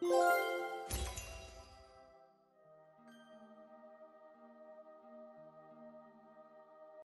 you